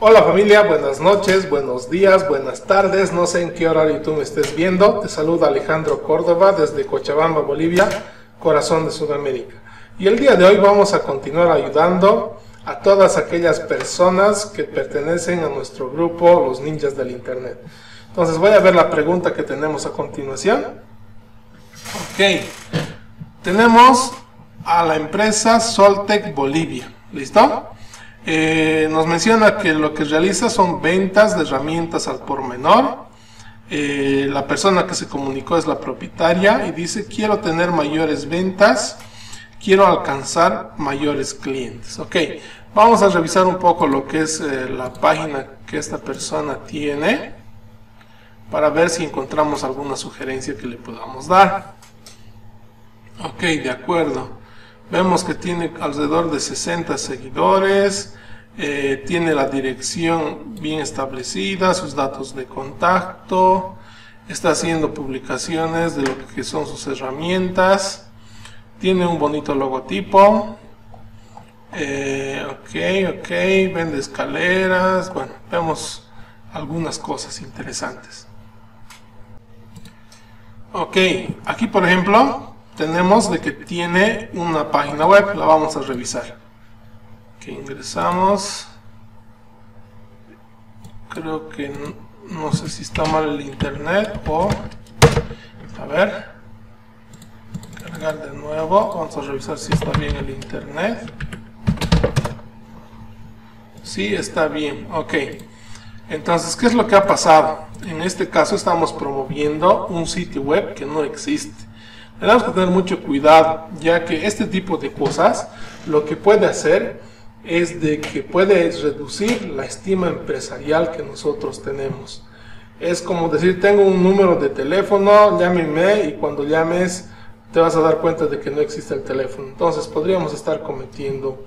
Hola familia, buenas noches, buenos días, buenas tardes, no sé en qué horario tú me estés viendo. Te saluda Alejandro Córdoba desde Cochabamba, Bolivia, corazón de Sudamérica. Y el día de hoy vamos a continuar ayudando a todas aquellas personas que pertenecen a nuestro grupo Los Ninjas del Internet. Entonces voy a ver la pregunta que tenemos a continuación. Ok, tenemos a la empresa Soltec Bolivia, ¿listo? Eh, nos menciona que lo que realiza son ventas de herramientas al por menor. Eh, la persona que se comunicó es la propietaria y dice quiero tener mayores ventas, quiero alcanzar mayores clientes. Ok, vamos a revisar un poco lo que es eh, la página que esta persona tiene para ver si encontramos alguna sugerencia que le podamos dar. Ok, de acuerdo. Vemos que tiene alrededor de 60 seguidores, eh, tiene la dirección bien establecida, sus datos de contacto, está haciendo publicaciones de lo que son sus herramientas, tiene un bonito logotipo, eh, ok, ok, vende escaleras, bueno, vemos algunas cosas interesantes. Ok, aquí por ejemplo tenemos de que tiene una página web, la vamos a revisar. Que ingresamos. Creo que no, sé si está mal el internet o... A ver. Cargar de nuevo. Vamos a revisar si está bien el internet. Sí, está bien. Ok. Entonces, ¿qué es lo que ha pasado? En este caso estamos promoviendo un sitio web que no existe. Tenemos que tener mucho cuidado, ya que este tipo de cosas lo que puede hacer es de que puede reducir la estima empresarial que nosotros tenemos. Es como decir, tengo un número de teléfono, llámeme y cuando llames te vas a dar cuenta de que no existe el teléfono. Entonces podríamos estar cometiendo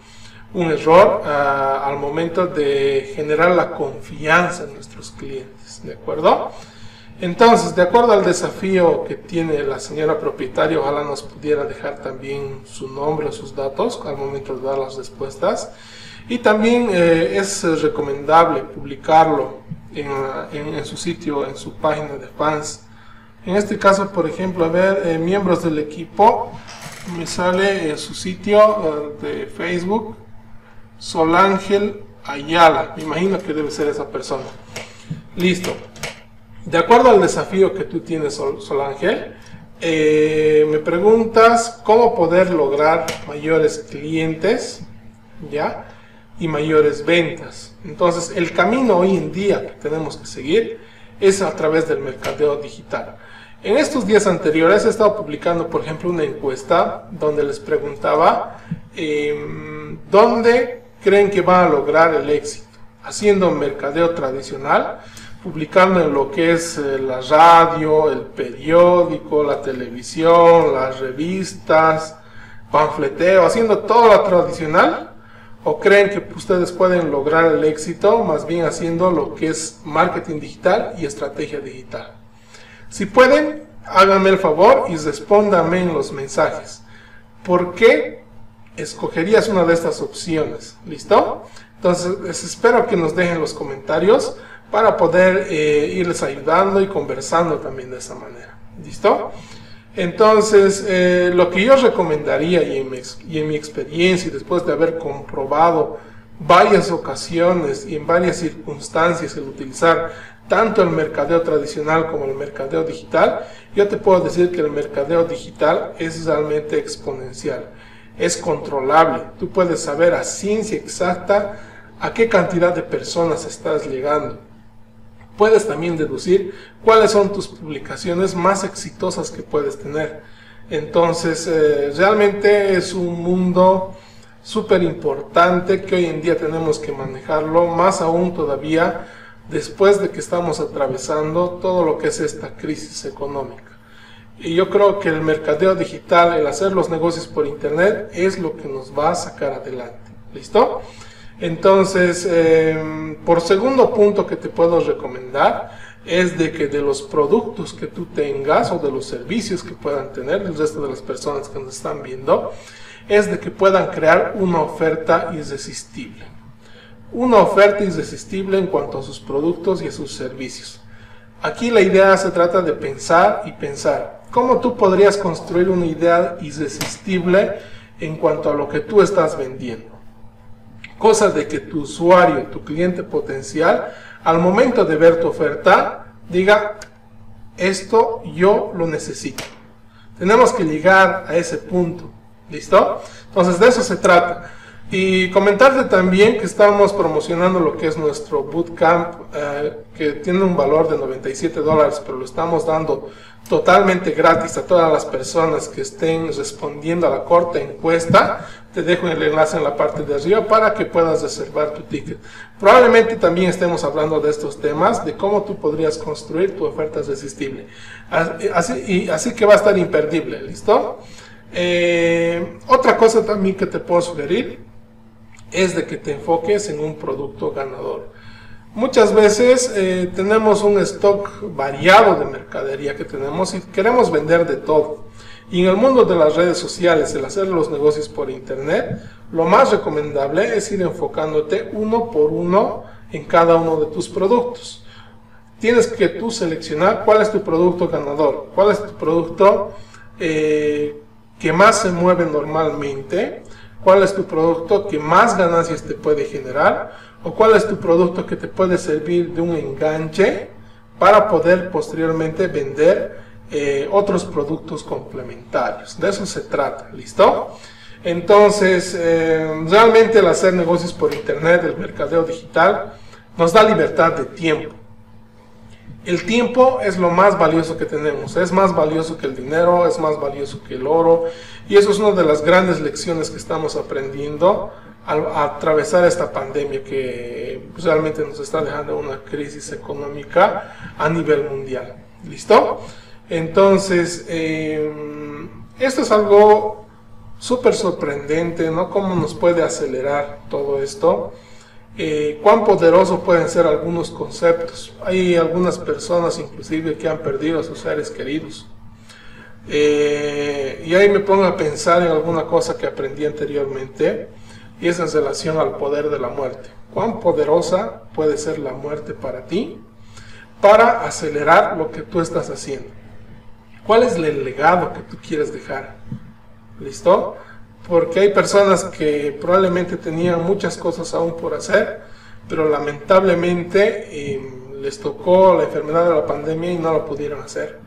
un error ah, al momento de generar la confianza en nuestros clientes, ¿de acuerdo? Entonces, de acuerdo al desafío que tiene la señora propietaria, ojalá nos pudiera dejar también su nombre o sus datos al momento de dar las respuestas. Y también eh, es recomendable publicarlo en, su sitio, en su página de fans. En este caso, por ejemplo, a ver, eh, miembros del equipo, me sale en su sitio eh, de Facebook, Solángel Ayala. Me imagino que debe ser esa persona. Listo. De acuerdo al desafío que tú tienes, Sol, Ángel, eh, me preguntas cómo poder lograr mayores clientes, ¿ya? Y mayores ventas. Entonces, el camino hoy en día que tenemos que seguir es a través del mercadeo digital. En estos días anteriores he estado publicando, por ejemplo, una encuesta donde les preguntaba em, dónde creen que van a lograr el éxito, haciendo mercadeo tradicional publicando en lo que es eh, la radio, el periódico, la televisión, las revistas, panfleteo, haciendo todo lo tradicional? ¿O creen que ustedes pueden lograr el éxito más bien haciendo lo que es marketing digital y estrategia digital? Si pueden, háganme el favor y respóndanme en los mensajes. ¿Por qué escogerías una de estas opciones? ¿Listo? Entonces, espero que nos dejen los comentarios para poder eh, irles ayudando y conversando también de esa manera. ¿Listo? Entonces, eh, lo que yo recomendaría y en, mi, y en mi experiencia y después de haber comprobado varias ocasiones y en varias circunstancias el utilizar tanto el mercadeo tradicional como el mercadeo digital, yo te puedo decir que el mercadeo digital es realmente exponencial, es controlable, tú puedes saber a ciencia exacta a qué cantidad de personas estás llegando puedes también deducir cuáles son tus publicaciones más exitosas que puedes tener. Entonces, eh, realmente es un mundo súper importante que hoy en día tenemos que manejarlo, más aún todavía después de que estamos atravesando todo lo que es esta crisis económica. Y yo creo que el mercadeo digital, el hacer los negocios por internet, es lo que nos va a sacar adelante. ¿Listo? Entonces, em, por segundo punto que te puedo recomendar es de que de los productos que tú tengas o de los servicios que puedan tener el resto de las personas que nos están viendo, es de que puedan crear una oferta irresistible. una oferta irresistible en cuanto a sus productos y a sus servicios. Aquí la idea se trata de pensar y pensar. ¿Cómo tú podrías construir una idea irresistible en cuanto a lo que tú estás vendiendo? Cosa de que tu usuario, tu cliente potencial, al momento de ver tu oferta, diga, esto yo lo necesito. Tenemos que llegar a ese punto. ¿Listo? Entonces de eso se trata. Y comentarte también que estamos promocionando lo que es nuestro bootcamp, eh, que tiene un valor de 97 dólares, pero lo estamos dando totalmente gratis a todas las personas que estén respondiendo a la corta encuesta. Te dejo el enlace en la parte de arriba para que puedas reservar tu ticket. Probablemente también estemos hablando de estos temas, de cómo tú podrías construir tu oferta irresistible. Así, y, así que va a estar imperdible, ¿listo? Eh, otra cosa también que te puedo sugerir es de que te enfoques en un producto ganador. Muchas veces eh, tenemos un stock variado de mercadería que tenemos y queremos vender de todo. Y en el mundo de las redes sociales, el hacer los negocios por internet, lo más recomendable es ir enfocándote uno por uno en cada uno de tus productos. Tienes que tú seleccionar cuál es tu producto ganador, cuál es tu producto eh, que más se mueve normalmente cuál es tu producto que más ganancias te puede generar o cuál es tu producto que te puede servir de un enganche para poder posteriormente vender eh, otros productos complementarios. De eso se trata, ¿listo? Entonces, eh, realmente el hacer negocios por Internet, el mercadeo digital, nos da libertad de tiempo. El tiempo es lo más valioso que tenemos, es más valioso que el dinero, es más valioso que el oro, y eso es una de las grandes lecciones que estamos aprendiendo al atravesar esta pandemia que realmente nos está dejando una crisis económica a nivel mundial. ¿Listo? Entonces, em, esto es algo súper sorprendente, ¿no? Cómo nos puede acelerar todo esto. Eh, cuán poderoso pueden ser algunos conceptos. Hay algunas personas inclusive que han perdido a sus seres queridos. Eh, y ahí me pongo a pensar en alguna cosa que aprendí anteriormente y es en relación al poder de la muerte. ¿Cuán poderosa puede ser la muerte para ti para acelerar lo que tú estás haciendo? ¿Cuál es el legado que tú quieres dejar? ¿Listo? Porque hay personas que probablemente tenían muchas cosas aún por hacer, pero lamentablemente em, les tocó la enfermedad de la pandemia y no lo pudieron hacer.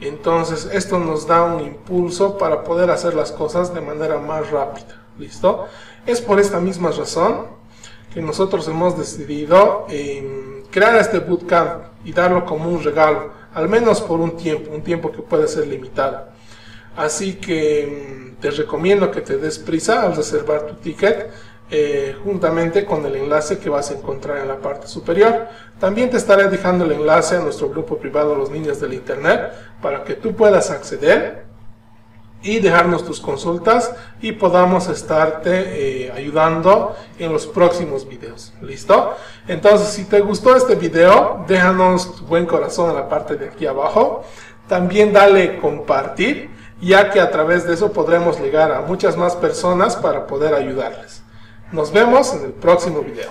Entonces esto nos da un impulso para poder hacer las cosas de manera más rápida. ¿Listo? Es por esta misma razón que nosotros hemos decidido em, crear este bootcamp y darlo como un regalo, al menos por un tiempo, un tiempo que puede ser limitado. Así que te recomiendo que te des prisa al reservar tu ticket eh, juntamente con el enlace que vas a encontrar en la parte superior. También te estaré dejando el enlace a nuestro grupo privado Los Niños del Internet para que tú puedas acceder y dejarnos tus consultas y podamos estarte eh, ayudando en los próximos videos. ¿Listo? Entonces, si te gustó este video, déjanos tu buen corazón en la parte de aquí abajo. También dale compartir ya que a través de eso podremos llegar a muchas más personas para poder ayudarles. Nos vemos en el próximo video.